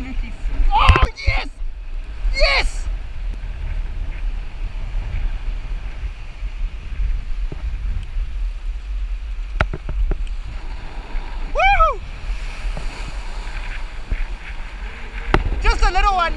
Oh yes, yes. Woo! Just a little one.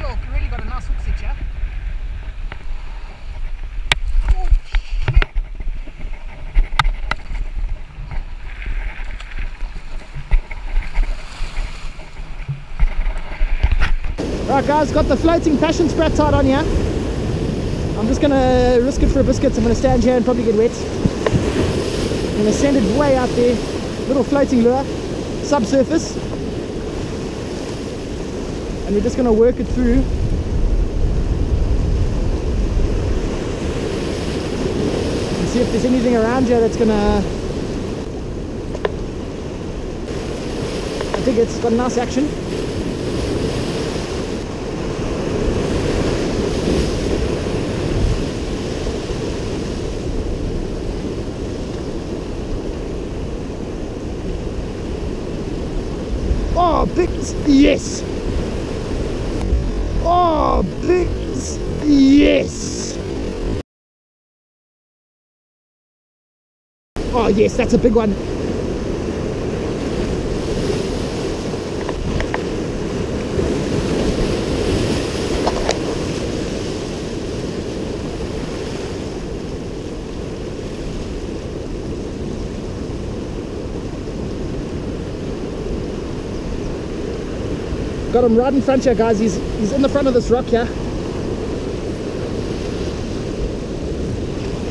Yo, really got a nice hook sit, yeah? Oh, shit. Right guys, got the floating passion sprat tied on here. I'm just gonna risk it for a biscuit. I'm gonna stand here and probably get wet. I'm gonna send it way out there. Little floating lure, subsurface. And we're just gonna work it through. See if there's anything around here that's gonna I think it's got nice action. Oh, big, yes. Oh, big, yes. Oh, yes, that's a big one. Got him right in front here, guys. He's he's in the front of this rock here.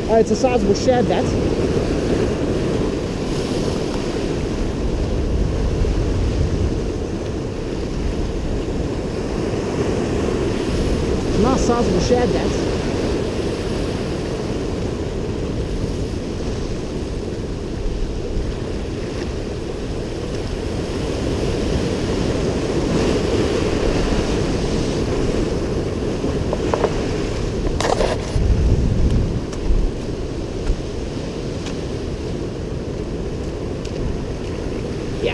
Oh, it's a sizable shad, that. Nice sizable shad, that. Yeah.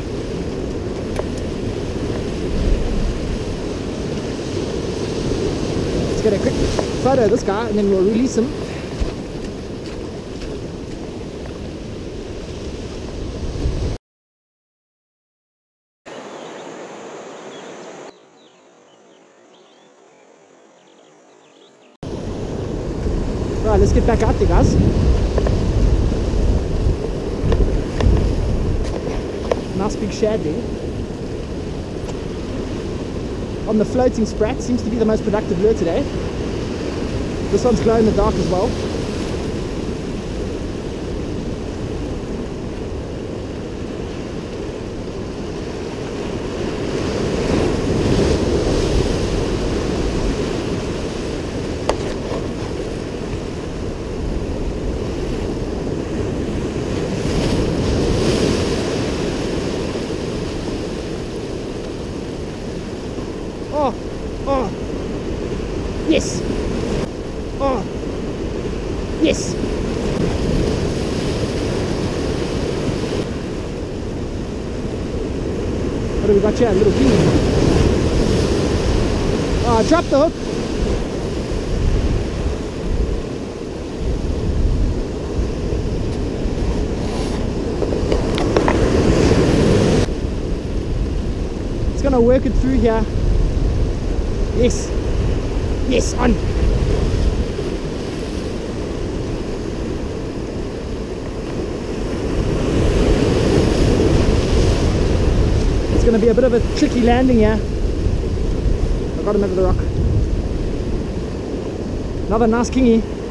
Let's get a quick photo of this guy and then we'll release him. Right, let's get back out there, guys. Nice big shad there. On the floating sprat, seems to be the most productive lure today. This one's glow in the dark as well. Oh, oh, yes. Oh, yes. What do we got here? A little king. Oh, I dropped the hook. It's gonna work it through here. Yes. Yes, on. It's going to be a bit of a tricky landing here. I got him over the rock. Another nice kingy.